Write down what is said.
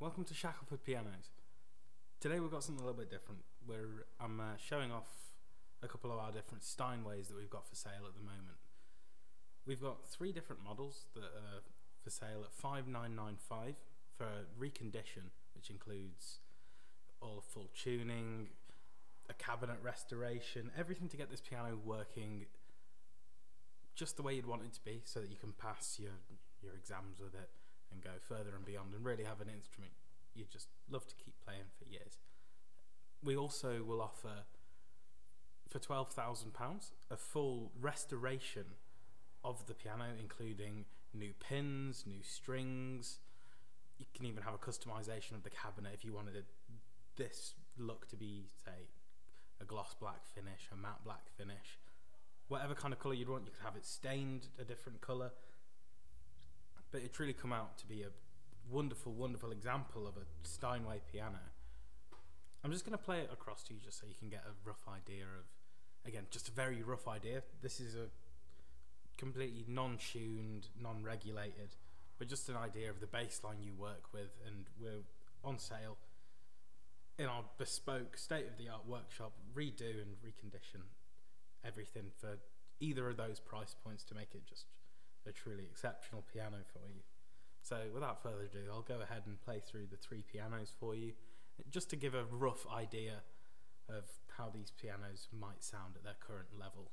welcome to Shackleford Pianos. Today we've got something a little bit different. We're I'm uh, showing off a couple of our different Steinways that we've got for sale at the moment. We've got three different models that are for sale at 5995 for recondition, which includes all full tuning, a cabinet restoration, everything to get this piano working just the way you'd want it to be so that you can pass your your exams with it and go further and beyond and really have an instrument you just love to keep playing for years. We also will offer for £12,000 a full restoration of the piano, including new pins, new strings. You can even have a customization of the cabinet if you wanted this look to be, say, a gloss black finish, a matte black finish. Whatever kind of colour you'd want, you could have it stained a different colour but it truly come out to be a wonderful, wonderful example of a Steinway piano. I'm just going to play it across to you just so you can get a rough idea of, again, just a very rough idea. This is a completely non-tuned, non-regulated, but just an idea of the bass line you work with, and we're on sale in our bespoke, state-of-the-art workshop, redo and recondition everything for either of those price points to make it just a truly exceptional piano for you. So without further ado, I'll go ahead and play through the three pianos for you, just to give a rough idea of how these pianos might sound at their current level.